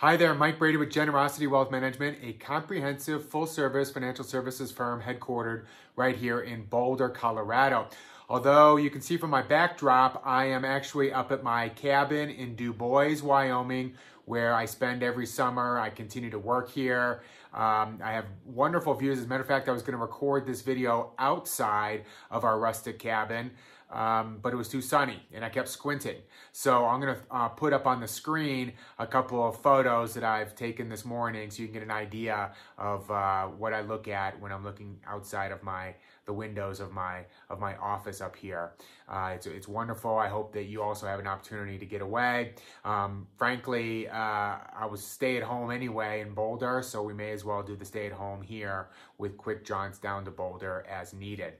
Hi there, Mike Brady with Generosity Wealth Management, a comprehensive full service financial services firm headquartered right here in Boulder, Colorado. Although you can see from my backdrop, I am actually up at my cabin in Dubois, Wyoming, where I spend every summer. I continue to work here. Um, I have wonderful views. As a matter of fact, I was going to record this video outside of our rustic cabin um, but it was too sunny and I kept squinting. So I'm gonna uh, put up on the screen a couple of photos that I've taken this morning so you can get an idea of uh, what I look at when I'm looking outside of my the windows of my of my office up here. Uh, it's, it's wonderful. I hope that you also have an opportunity to get away. Um, frankly, uh, I was stay at home anyway in Boulder, so we may as well do the stay at home here with quick jaunts down to Boulder as needed.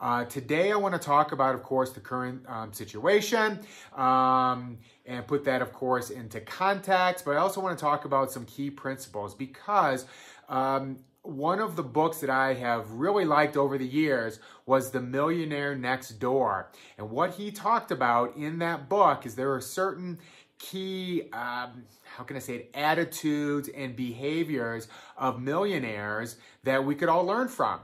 Uh, today, I want to talk about, of course, the current um, situation um, and put that, of course, into context. But I also want to talk about some key principles because um, one of the books that I have really liked over the years was The Millionaire Next Door. And what he talked about in that book is there are certain key, um, how can I say it, attitudes and behaviors of millionaires that we could all learn from.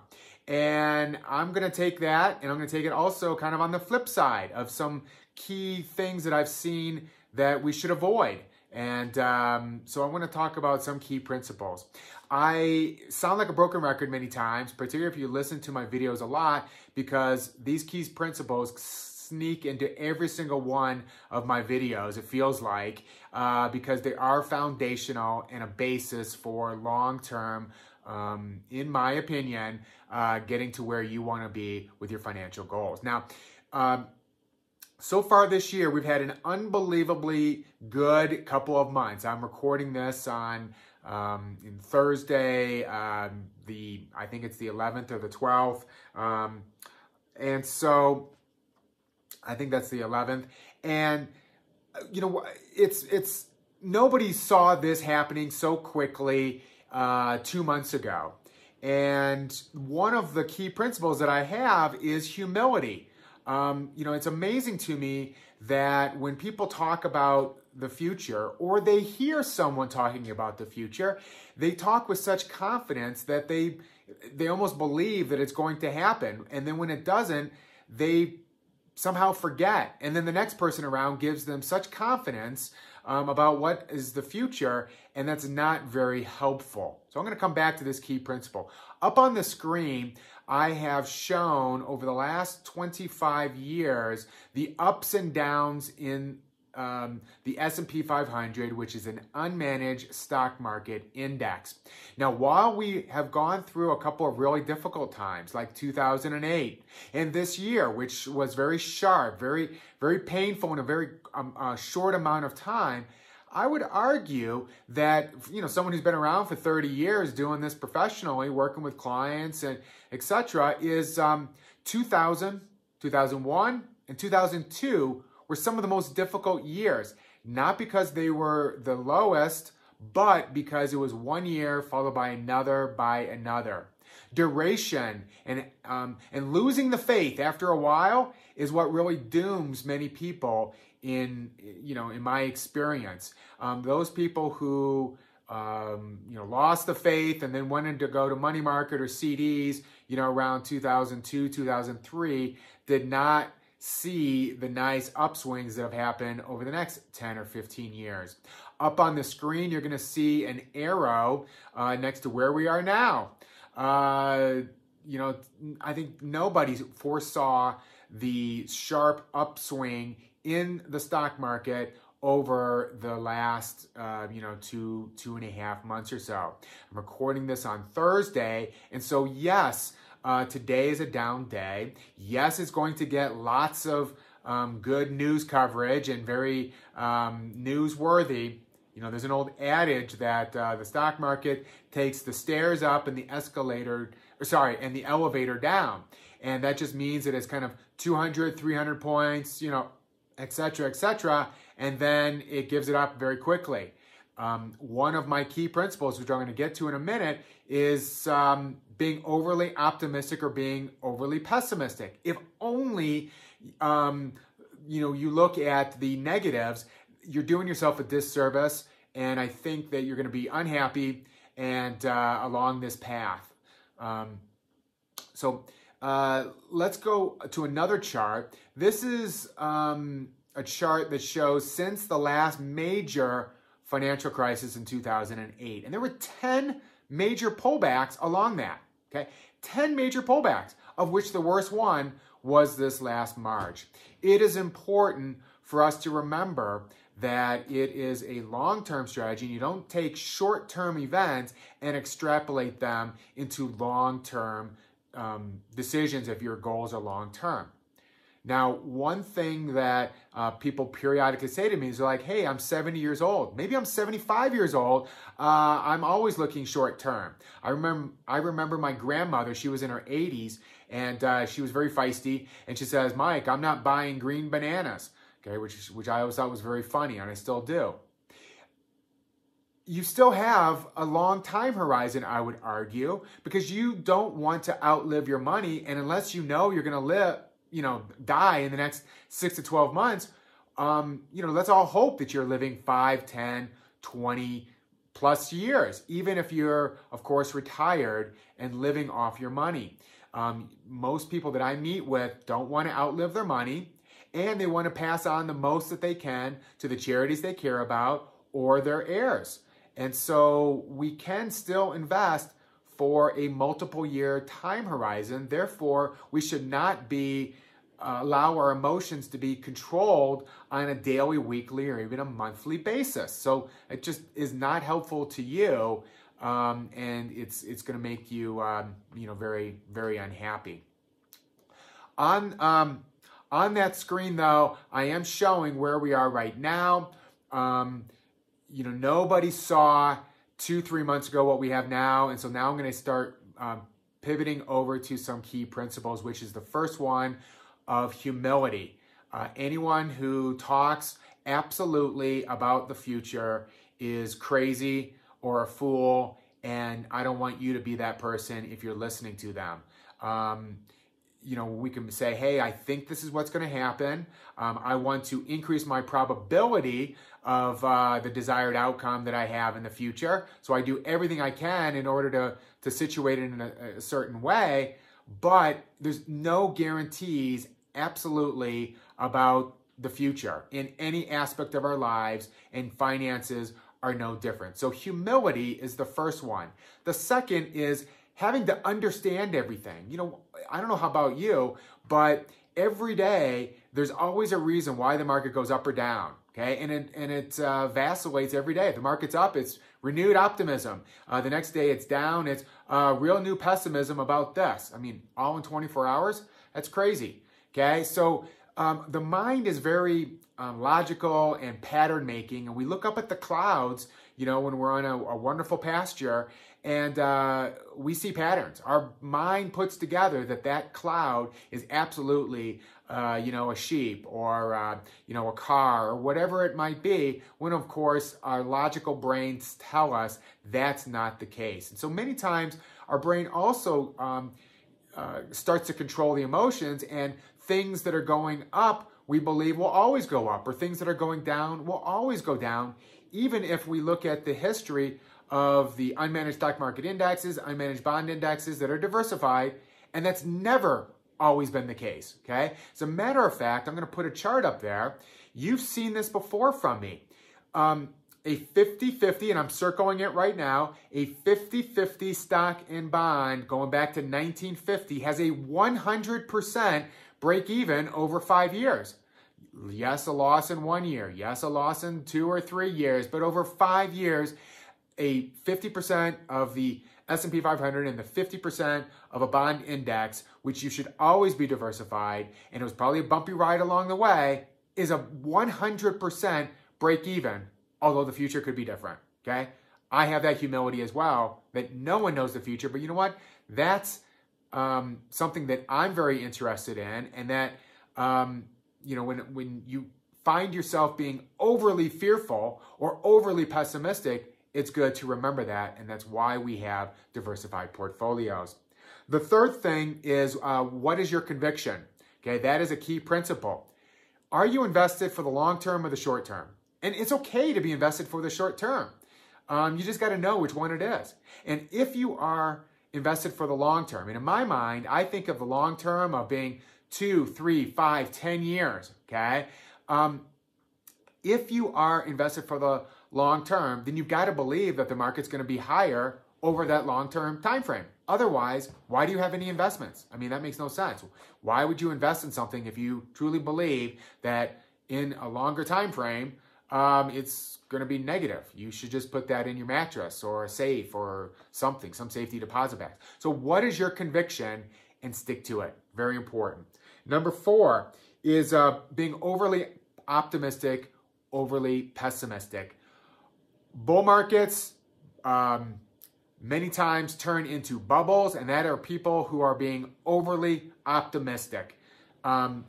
And I'm going to take that and I'm going to take it also kind of on the flip side of some key things that I've seen that we should avoid. And um, so I want to talk about some key principles. I sound like a broken record many times, particularly if you listen to my videos a lot, because these key principles sneak into every single one of my videos, it feels like, uh, because they are foundational and a basis for long-term um, in my opinion, uh, getting to where you want to be with your financial goals. Now, um, so far this year, we've had an unbelievably good couple of months. I'm recording this on um, Thursday, um, the I think it's the 11th or the 12th, um, and so I think that's the 11th. And you know, it's it's nobody saw this happening so quickly uh, two months ago. And one of the key principles that I have is humility. Um, you know, it's amazing to me that when people talk about the future or they hear someone talking about the future, they talk with such confidence that they they almost believe that it's going to happen. And then when it doesn't, they somehow forget. And then the next person around gives them such confidence um, about what is the future, and that's not very helpful. So I'm going to come back to this key principle. Up on the screen, I have shown over the last 25 years the ups and downs in um, the S&P 500, which is an unmanaged stock market index. Now, while we have gone through a couple of really difficult times, like 2008, and this year, which was very sharp, very, very painful in a very um, uh, short amount of time, I would argue that you know someone who's been around for 30 years doing this professionally, working with clients and etc., is um, 2000, 2001, and 2002 were some of the most difficult years, not because they were the lowest, but because it was one year followed by another by another. Duration and um, and losing the faith after a while is what really dooms many people in you know in my experience. Um, those people who um, you know lost the faith and then wanted to go to money market or CDs, you know around 2002 2003 did not see the nice upswings that have happened over the next 10 or 15 years. Up on the screen, you're going to see an arrow uh, next to where we are now. Uh, you know, I think nobody foresaw the sharp upswing in the stock market over the last, uh, you know, two, two and a half months or so. I'm recording this on Thursday. And so, yes, uh, today is a down day. Yes, it's going to get lots of um, good news coverage and very um, newsworthy. You know, there's an old adage that uh, the stock market takes the stairs up and the escalator, or sorry, and the elevator down. And that just means that it's kind of 200, 300 points, you know, et cetera, et cetera. And then it gives it up very quickly. Um, one of my key principles, which I'm going to get to in a minute, is um, being overly optimistic or being overly pessimistic. If only um, you know you look at the negatives, you're doing yourself a disservice and I think that you're going to be unhappy and uh, along this path. Um, so uh, let's go to another chart. This is um, a chart that shows since the last major financial crisis in 2008. And there were 10 major pullbacks along that. Okay, 10 major pullbacks, of which the worst one was this last March. It is important for us to remember that it is a long-term strategy and you don't take short-term events and extrapolate them into long-term um, decisions if your goals are long-term. Now, one thing that uh, people periodically say to me is like, hey, I'm 70 years old. Maybe I'm 75 years old. Uh, I'm always looking short term. I remember, I remember my grandmother, she was in her 80s and uh, she was very feisty. And she says, Mike, I'm not buying green bananas, okay, which, which I always thought was very funny and I still do you still have a long time horizon, I would argue, because you don't want to outlive your money. And unless you know you're going to live, you know, die in the next six to 12 months, um, you know, let's all hope that you're living 5, 10, 20 plus years, even if you're, of course, retired and living off your money. Um, most people that I meet with don't want to outlive their money and they want to pass on the most that they can to the charities they care about or their heirs. And so we can still invest for a multiple year time horizon. Therefore, we should not be uh, allow our emotions to be controlled on a daily, weekly, or even a monthly basis. So it just is not helpful to you, um, and it's it's going to make you um, you know very very unhappy. On um, on that screen though, I am showing where we are right now. Um, you know, nobody saw two, three months ago what we have now. And so now I'm going to start um, pivoting over to some key principles, which is the first one of humility. Uh, anyone who talks absolutely about the future is crazy or a fool, and I don't want you to be that person if you're listening to them. Um, you know, we can say, hey, I think this is what's going to happen. Um, I want to increase my probability of uh, the desired outcome that I have in the future. So I do everything I can in order to, to situate it in a, a certain way. But there's no guarantees, absolutely, about the future in any aspect of our lives, and finances are no different. So humility is the first one. The second is having to understand everything. You know, I don't know how about you, but every day there's always a reason why the market goes up or down. Okay, and it and it uh, vacillates every day. The market's up, it's renewed optimism. Uh, the next day, it's down. It's uh, real new pessimism about this. I mean, all in 24 hours. That's crazy. Okay, so um, the mind is very um, logical and pattern making, and we look up at the clouds. You know, when we're on a, a wonderful pasture, and uh, we see patterns. Our mind puts together that that cloud is absolutely, uh, you know, a sheep or, uh, you know, a car or whatever it might be, when of course our logical brains tell us that's not the case. And so many times our brain also um, uh, starts to control the emotions and things that are going up we believe will always go up or things that are going down will always go down even if we look at the history of the unmanaged stock market indexes, unmanaged bond indexes that are diversified, and that's never always been the case, okay? As a matter of fact, I'm gonna put a chart up there. You've seen this before from me. Um, a 50-50, and I'm circling it right now, a 50-50 stock and bond going back to 1950 has a 100% break even over five years. Yes, a loss in one year. Yes, a loss in two or three years, but over five years, a 50% of the S&P 500 and the 50% of a bond index, which you should always be diversified, and it was probably a bumpy ride along the way, is a 100% break even, although the future could be different, okay? I have that humility as well, that no one knows the future, but you know what? That's um, something that I'm very interested in, and that, um, you know, when, when you find yourself being overly fearful or overly pessimistic, it's good to remember that, and that's why we have diversified portfolios. The third thing is uh, what is your conviction? Okay, that is a key principle. Are you invested for the long term or the short term? and it's okay to be invested for the short term. Um, you just got to know which one it is. And if you are invested for the long term, and in my mind, I think of the long term of being two, three, five, ten years. Okay. Um, if you are invested for the long term, then you've got to believe that the market's going to be higher over that long term time frame. Otherwise, why do you have any investments? I mean, that makes no sense. Why would you invest in something if you truly believe that in a longer time frame, um, it's going to be negative. You should just put that in your mattress or a safe or something, some safety deposit box. So, what is your conviction and stick to it? Very important. Number four is uh, being overly optimistic, overly pessimistic. Bull markets um, many times turn into bubbles, and that are people who are being overly optimistic. Um,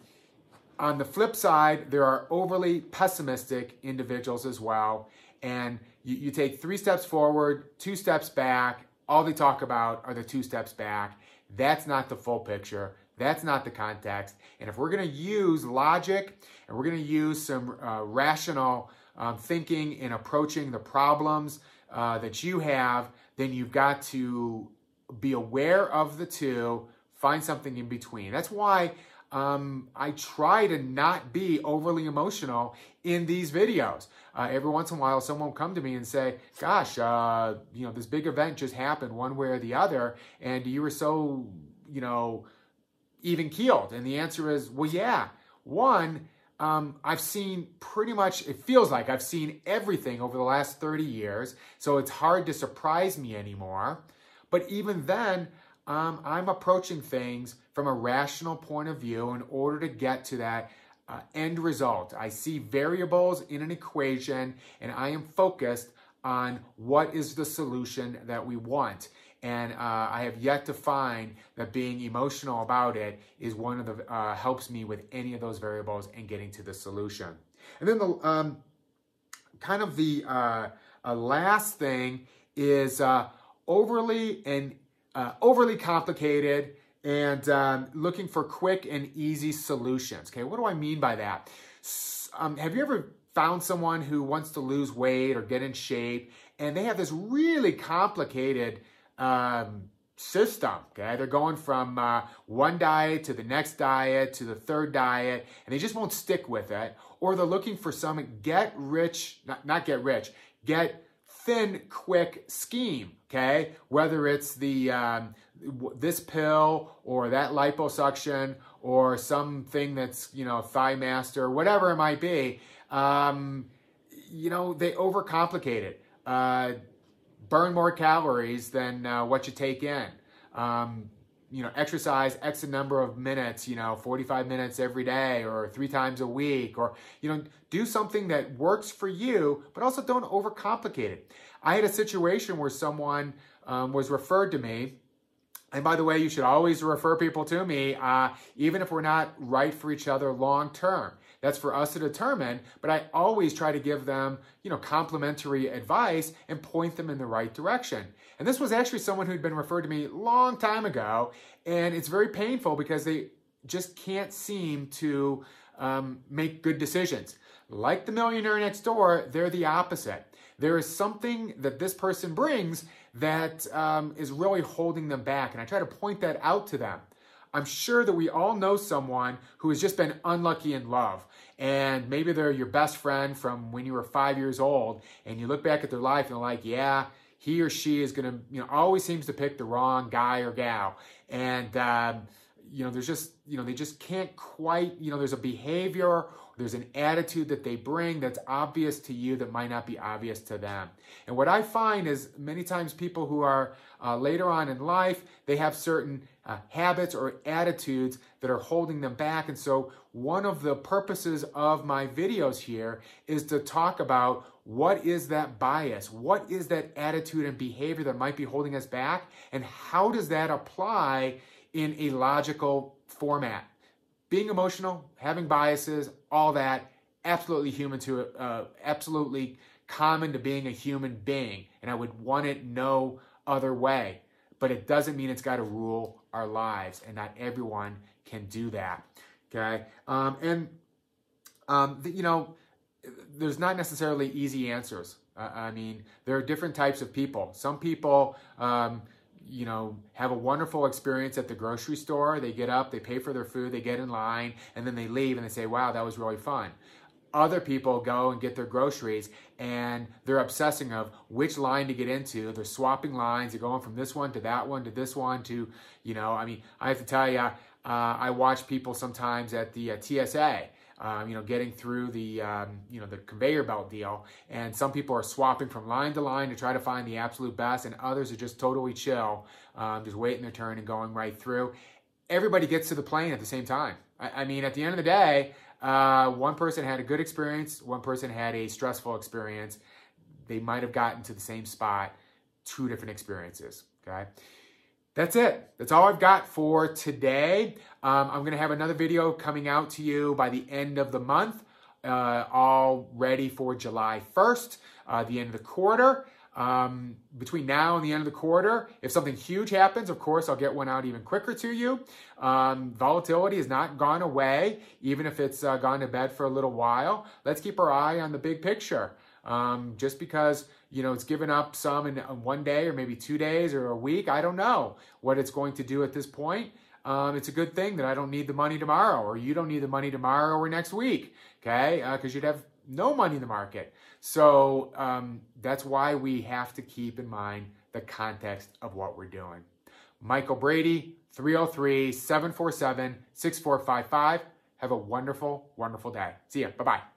on the flip side, there are overly pessimistic individuals as well. And you, you take three steps forward, two steps back. All they talk about are the two steps back. That's not the full picture. That's not the context. And if we're going to use logic and we're going to use some uh, rational um, thinking in approaching the problems uh, that you have, then you've got to be aware of the two, find something in between. That's why um, I try to not be overly emotional in these videos. Uh, every once in a while, someone will come to me and say, gosh, uh, you know, this big event just happened one way or the other, and you were so, you know, even keeled. And the answer is, well, yeah. One, um, I've seen pretty much, it feels like I've seen everything over the last 30 years, so it's hard to surprise me anymore. But even then, um, I'm approaching things from a rational point of view in order to get to that uh, end result. I see variables in an equation and I am focused on what is the solution that we want. And uh, I have yet to find that being emotional about it is one of the uh, helps me with any of those variables and getting to the solution. And then the um, kind of the uh, last thing is uh, overly and uh, overly complicated and um, looking for quick and easy solutions. Okay, what do I mean by that? Um, have you ever found someone who wants to lose weight or get in shape and they have this really complicated um, system. Okay, they're going from uh, one diet to the next diet to the third diet, and they just won't stick with it. Or they're looking for some get rich, not, not get rich, get thin, quick scheme, okay? Whether it's the um, this pill or that liposuction or something that's, you know, Thigh Master, whatever it might be, um, you know, they overcomplicate it. Uh, burn more calories than uh, what you take in. Um, you know, exercise X number of minutes, you know, 45 minutes every day or three times a week, or, you know, do something that works for you, but also don't overcomplicate it. I had a situation where someone um, was referred to me. And by the way, you should always refer people to me, uh, even if we're not right for each other long term. That's for us to determine, but I always try to give them, you know, complimentary advice and point them in the right direction. And this was actually someone who'd been referred to me long time ago, and it's very painful because they just can't seem to um, make good decisions. Like the millionaire next door, they're the opposite. There is something that this person brings that um, is really holding them back, and I try to point that out to them. I'm sure that we all know someone who has just been unlucky in love. And maybe they're your best friend from when you were five years old, and you look back at their life and they're like, yeah, he or she is going to, you know, always seems to pick the wrong guy or gal. And, um, you know, there's just, you know, they just can't quite, you know, there's a behavior there's an attitude that they bring that's obvious to you that might not be obvious to them. And what I find is many times people who are uh, later on in life, they have certain uh, habits or attitudes that are holding them back. And so one of the purposes of my videos here is to talk about what is that bias? What is that attitude and behavior that might be holding us back? And how does that apply in a logical format? Being emotional, having biases, all that, absolutely human to uh, absolutely common to being a human being, and I would want it no other way. But it doesn't mean it's got to rule our lives, and not everyone can do that. Okay, um, and um, you know, there's not necessarily easy answers. Uh, I mean, there are different types of people. Some people, um, you know, have a wonderful experience at the grocery store. They get up, they pay for their food, they get in line, and then they leave and they say, wow, that was really fun. Other people go and get their groceries and they're obsessing of which line to get into. They're swapping lines. They're going from this one to that one to this one to, you know, I mean, I have to tell you, uh, I watch people sometimes at the uh, TSA um, you know, getting through the, um, you know, the conveyor belt deal. And some people are swapping from line to line to try to find the absolute best, and others are just totally chill, um, just waiting their turn and going right through. Everybody gets to the plane at the same time. I, I mean, at the end of the day, uh, one person had a good experience, one person had a stressful experience. They might have gotten to the same spot, two different experiences. Okay that's it. That's all I've got for today. Um, I'm going to have another video coming out to you by the end of the month, uh, all ready for July 1st, uh, the end of the quarter. Um, between now and the end of the quarter, if something huge happens, of course, I'll get one out even quicker to you. Um, volatility has not gone away, even if it's uh, gone to bed for a little while. Let's keep our eye on the big picture. Um, just because you know it's given up some in one day or maybe two days or a week, I don't know what it's going to do at this point. Um, it's a good thing that I don't need the money tomorrow, or you don't need the money tomorrow or next week, okay? Because uh, you'd have no money in the market. So um, that's why we have to keep in mind the context of what we're doing. Michael Brady, 303 747 6455. Have a wonderful, wonderful day. See ya. Bye bye.